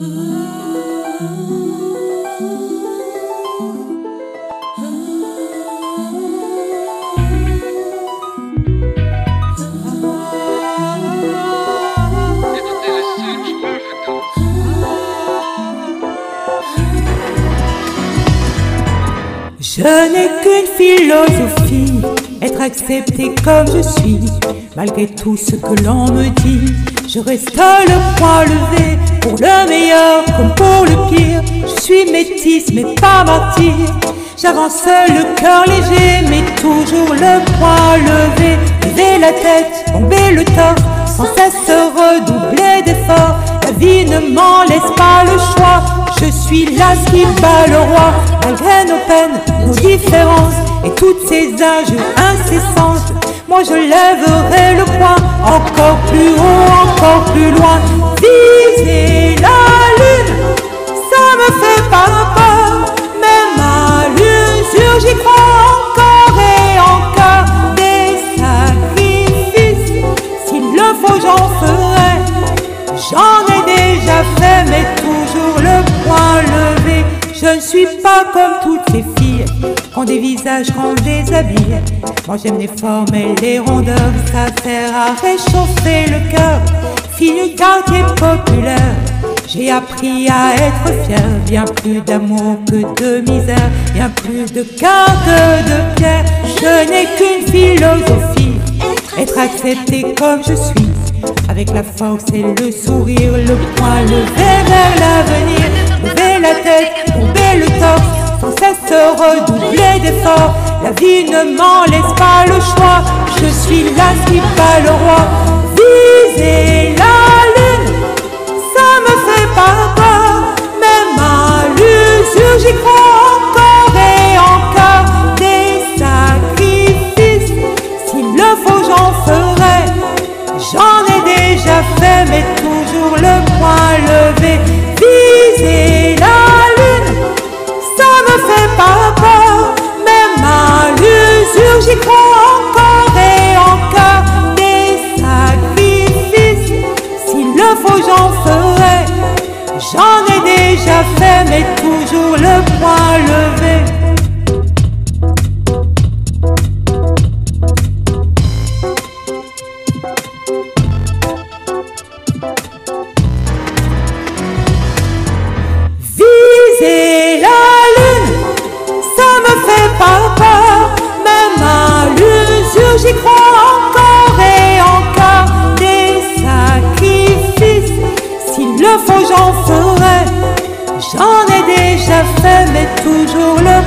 Je n'ai qu'une philosophie, être accepté comme je suis, malgré tout ce que l'on me dit. Je reste le poing levé pour le meilleur comme pour le pire. Je suis métisse mais pas martyr. J'avance le cœur léger mais toujours le poing levé. Lever la tête, tomber le torse, sans cesse redoubler d'efforts. La vie ne m'en laisse pas le choix. Je suis là qui bat le roi, malgré nos peines, nos différences et toutes ces âges incessantes. Moi je lèverai le poing encore plus haut, plus loin. Viser la lune, ça me fait pas peur, même à l'usure j'y crois encore et encore. Des sacrifices, s'il le faut j'en ferai. J'en ai déjà fait, mais toujours le poing levé. Je ne suis pas comme toutes ces filles, ont des visages qu'on déshabille. Moi j'aime les formes et les rondeurs, ça sert à réchauffer le cœur. Fille quartier populaire, j'ai appris à être fier. Bien plus d'amour que de misère, bien plus de cœur que de pierre. Je n'ai qu'une philosophie, être accepté comme je suis. Avec la force et le sourire, le poing levé vers l'avenir. Lever la tête, tomber le torse, sans cesse redoubler d'efforts. La vie ne m'en laisse pas le choix. Je suis là qui bat le roi. Mais toujours le poing levé. Viser la lune, ça me fait pas peur. Même à l'usure, j'y crois le faut, j'en ferai. J'en ai déjà fait, mais toujours le